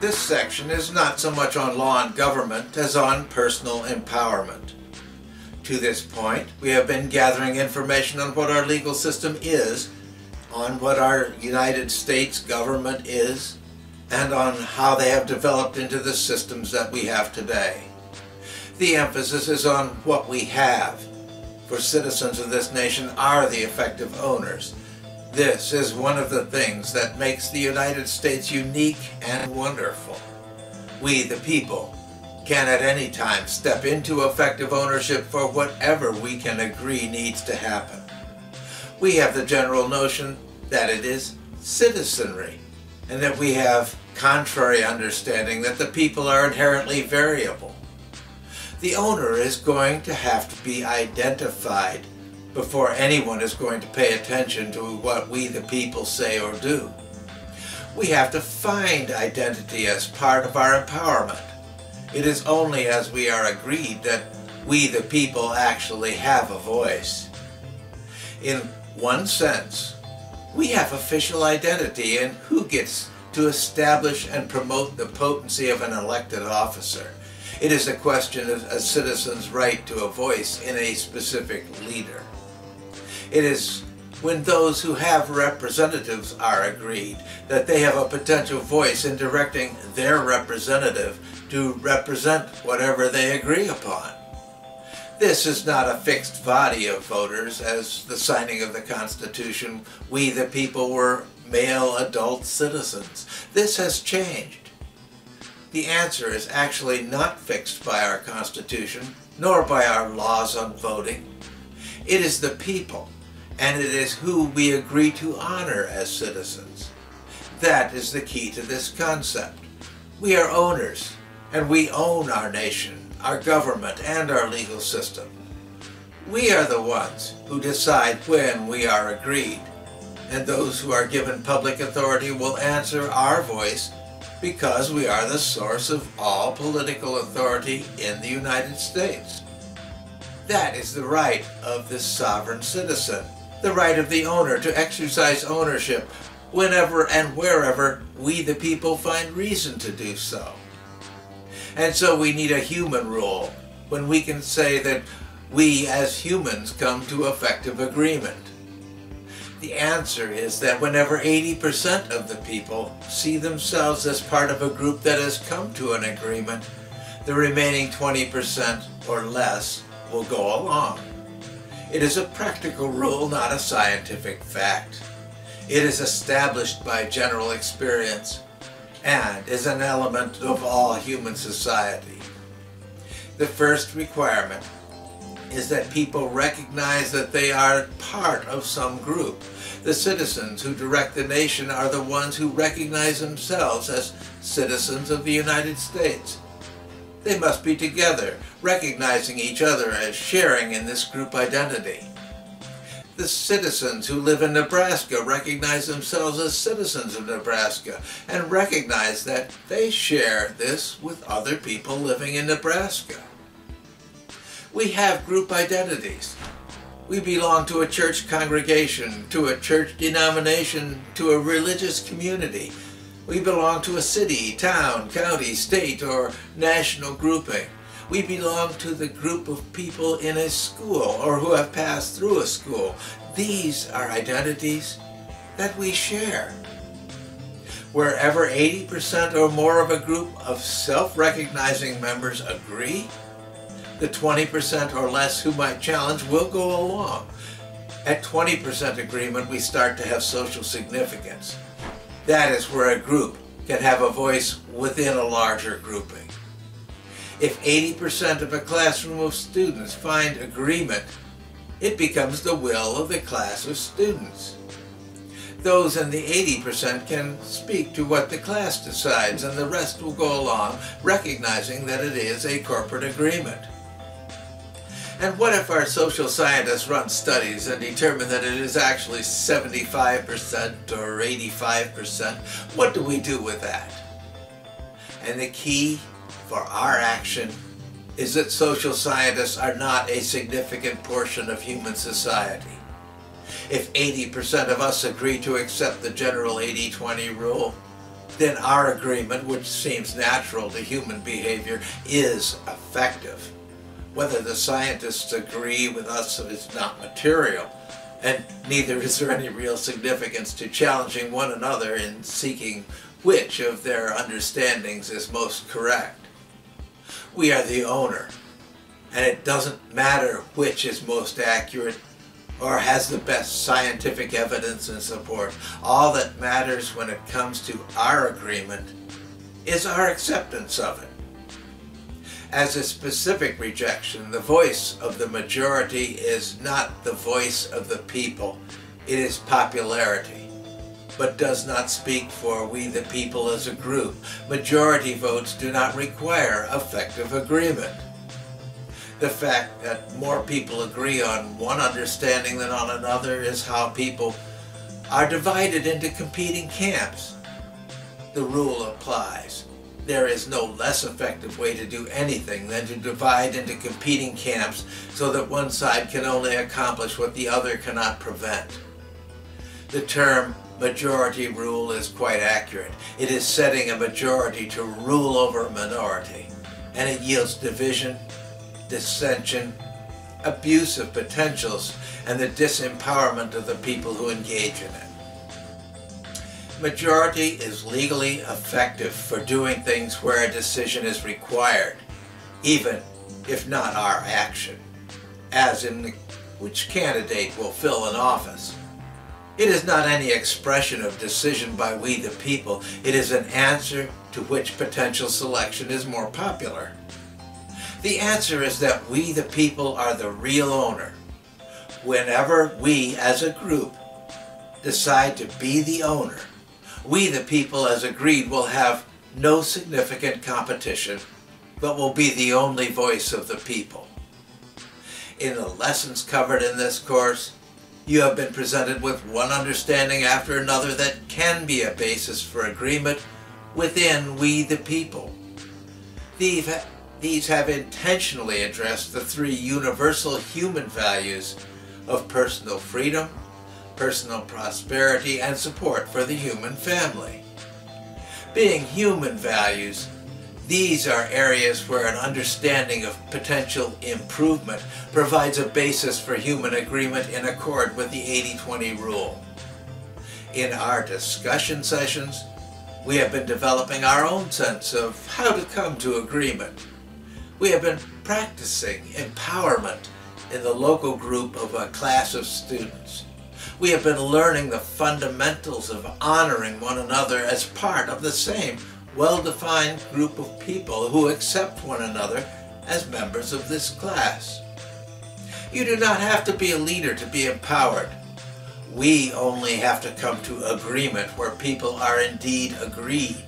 This section is not so much on law and government as on personal empowerment. To this point, we have been gathering information on what our legal system is, on what our United States government is, and on how they have developed into the systems that we have today. The emphasis is on what we have, for citizens of this nation are the effective owners. This is one of the things that makes the United States unique and wonderful. We, the people, can at any time step into effective ownership for whatever we can agree needs to happen. We have the general notion that it is citizenry, and that we have contrary understanding that the people are inherently variable. The owner is going to have to be identified before anyone is going to pay attention to what we the people say or do. We have to find identity as part of our empowerment. It is only as we are agreed that we the people actually have a voice. In one sense, we have official identity in who gets to establish and promote the potency of an elected officer. It is a question of a citizen's right to a voice in a specific leader. It is when those who have representatives are agreed that they have a potential voice in directing their representative to represent whatever they agree upon. This is not a fixed body of voters. As the signing of the Constitution, we the people were male adult citizens. This has changed. The answer is actually not fixed by our Constitution, nor by our laws on voting. It is the people, and it is who we agree to honor as citizens. That is the key to this concept. We are owners, and we own our nation, our government, and our legal system. We are the ones who decide when we are agreed, and those who are given public authority will answer our voice because we are the source of all political authority in the United States. That is the right of the sovereign citizen, the right of the owner to exercise ownership whenever and wherever we the people find reason to do so. And so we need a human rule when we can say that we as humans come to effective agreement. The answer is that whenever 80% of the people see themselves as part of a group that has come to an agreement, the remaining 20% or less will go along. It is a practical rule, not a scientific fact. It is established by general experience and is an element of all human society. The first requirement is that people recognize that they are part of some group. The citizens who direct the nation are the ones who recognize themselves as citizens of the United States. They must be together, recognizing each other as sharing in this group identity. The citizens who live in Nebraska recognize themselves as citizens of Nebraska and recognize that they share this with other people living in Nebraska. We have group identities. We belong to a church congregation, to a church denomination, to a religious community. We belong to a city, town, county, state, or national grouping. We belong to the group of people in a school or who have passed through a school. These are identities that we share. Wherever 80% or more of a group of self-recognizing members agree, the 20% or less who might challenge will go along. At 20% agreement, we start to have social significance. That is where a group can have a voice within a larger grouping. If 80% of a classroom of students find agreement, it becomes the will of the class of students. Those in the 80% can speak to what the class decides and the rest will go along recognizing that it is a corporate agreement. And what if our social scientists run studies and determine that it is actually 75% or 85%? What do we do with that? And the key for our action is that social scientists are not a significant portion of human society. If 80% of us agree to accept the general 80-20 rule, then our agreement, which seems natural to human behavior, is effective. Whether the scientists agree with us is not material, and neither is there any real significance to challenging one another in seeking which of their understandings is most correct. We are the owner, and it doesn't matter which is most accurate or has the best scientific evidence and support. All that matters when it comes to our agreement is our acceptance of it. As a specific rejection, the voice of the majority is not the voice of the people, it is popularity, but does not speak for we the people as a group. Majority votes do not require effective agreement the fact that more people agree on one understanding than on another is how people are divided into competing camps. The rule applies. There is no less effective way to do anything than to divide into competing camps so that one side can only accomplish what the other cannot prevent. The term majority rule is quite accurate. It is setting a majority to rule over a minority, and it yields division dissension, abuse of potentials, and the disempowerment of the people who engage in it. Majority is legally effective for doing things where a decision is required, even if not our action, as in the, which candidate will fill an office. It is not any expression of decision by we the people, it is an answer to which potential selection is more popular. The answer is that we, the people, are the real owner. Whenever we, as a group, decide to be the owner, we, the people, as agreed, will have no significant competition, but will be the only voice of the people. In the lessons covered in this course, you have been presented with one understanding after another that can be a basis for agreement within we the people. These have intentionally addressed the three universal human values of personal freedom, personal prosperity, and support for the human family. Being human values, these are areas where an understanding of potential improvement provides a basis for human agreement in accord with the 80-20 rule. In our discussion sessions, we have been developing our own sense of how to come to agreement we have been practicing empowerment in the local group of a class of students. We have been learning the fundamentals of honoring one another as part of the same well-defined group of people who accept one another as members of this class. You do not have to be a leader to be empowered. We only have to come to agreement where people are indeed agreed.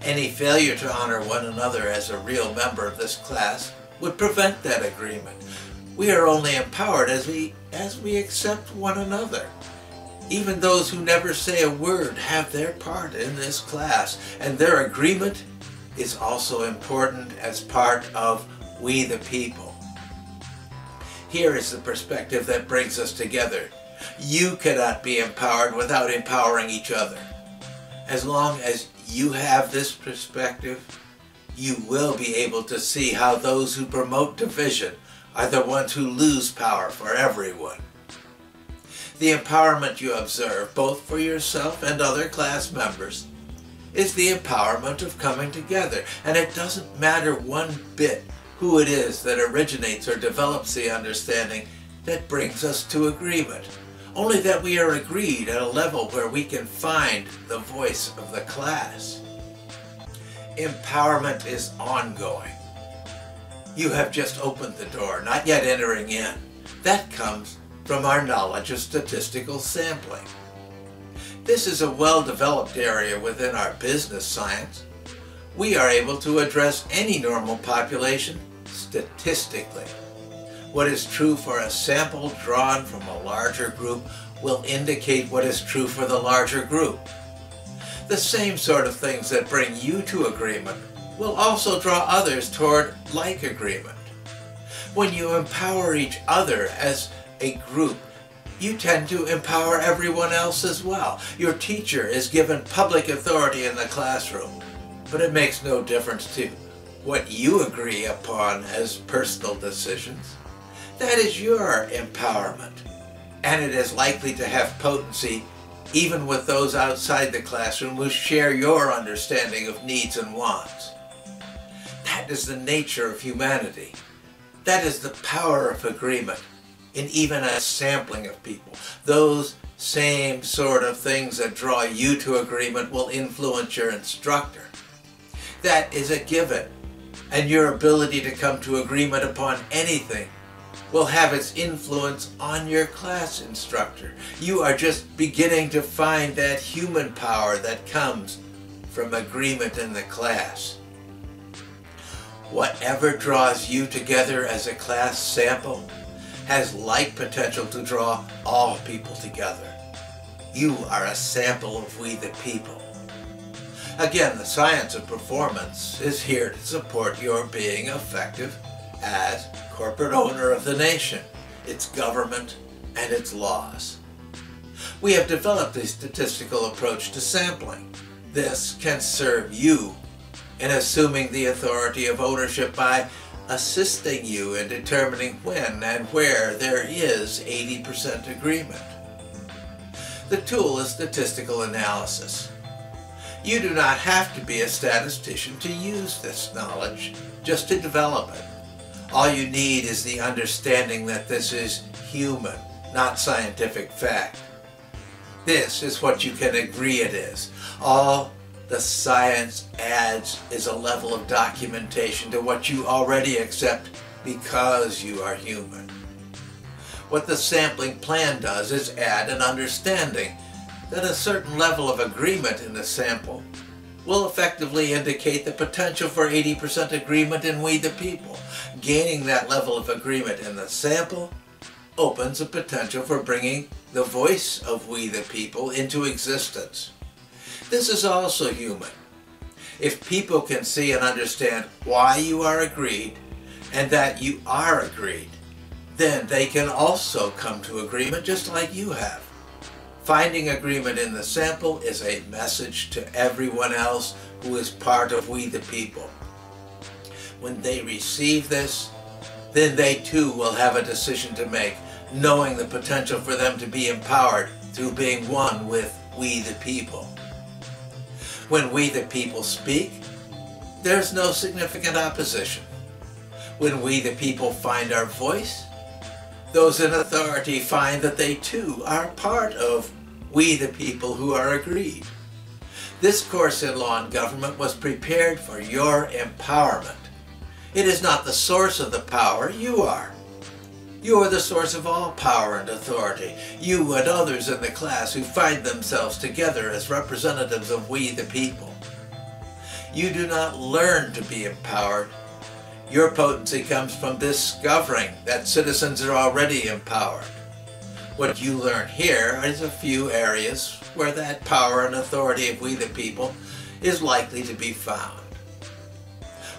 Any failure to honor one another as a real member of this class would prevent that agreement. We are only empowered as we, as we accept one another. Even those who never say a word have their part in this class, and their agreement is also important as part of we the people. Here is the perspective that brings us together. You cannot be empowered without empowering each other. As long as you have this perspective, you will be able to see how those who promote division are the ones who lose power for everyone. The empowerment you observe, both for yourself and other class members, is the empowerment of coming together. And it doesn't matter one bit who it is that originates or develops the understanding that brings us to agreement only that we are agreed at a level where we can find the voice of the class. Empowerment is ongoing. You have just opened the door, not yet entering in. That comes from our knowledge of statistical sampling. This is a well-developed area within our business science. We are able to address any normal population statistically. What is true for a sample drawn from a larger group will indicate what is true for the larger group. The same sort of things that bring you to agreement will also draw others toward like agreement. When you empower each other as a group, you tend to empower everyone else as well. Your teacher is given public authority in the classroom, but it makes no difference to what you agree upon as personal decisions. That is your empowerment, and it is likely to have potency even with those outside the classroom who share your understanding of needs and wants. That is the nature of humanity. That is the power of agreement in even a sampling of people. Those same sort of things that draw you to agreement will influence your instructor. That is a given, and your ability to come to agreement upon anything will have its influence on your class instructor. You are just beginning to find that human power that comes from agreement in the class. Whatever draws you together as a class sample has like potential to draw all people together. You are a sample of we the people. Again, the science of performance is here to support your being effective as corporate owner of the nation, its government, and its laws. We have developed a statistical approach to sampling. This can serve you in assuming the authority of ownership by assisting you in determining when and where there is 80% agreement. The tool is statistical analysis. You do not have to be a statistician to use this knowledge, just to develop it. All you need is the understanding that this is human, not scientific fact. This is what you can agree it is. All the science adds is a level of documentation to what you already accept because you are human. What the sampling plan does is add an understanding that a certain level of agreement in the sample will effectively indicate the potential for 80% agreement in We the People. Gaining that level of agreement in the sample opens a potential for bringing the voice of We the People into existence. This is also human. If people can see and understand why you are agreed and that you are agreed, then they can also come to agreement just like you have. Finding agreement in the sample is a message to everyone else who is part of We the People. When they receive this, then they too will have a decision to make, knowing the potential for them to be empowered through being one with We the People. When We the People speak, there's no significant opposition. When We the People find our voice, those in authority find that they too are part of we the people who are agreed. This course in law and government was prepared for your empowerment. It is not the source of the power, you are. You are the source of all power and authority. You and others in the class who find themselves together as representatives of we the people. You do not learn to be empowered. Your potency comes from discovering that citizens are already empowered. What you learn here is a few areas where that power and authority of we the people is likely to be found.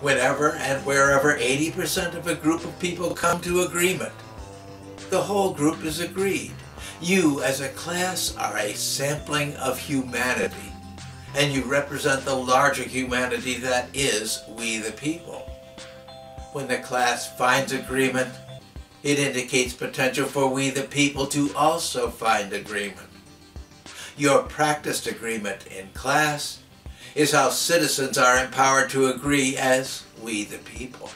Whenever and wherever 80% of a group of people come to agreement, the whole group is agreed. You as a class are a sampling of humanity, and you represent the larger humanity that is we the people. When the class finds agreement, it indicates potential for we the people to also find agreement. Your practiced agreement in class is how citizens are empowered to agree as we the people.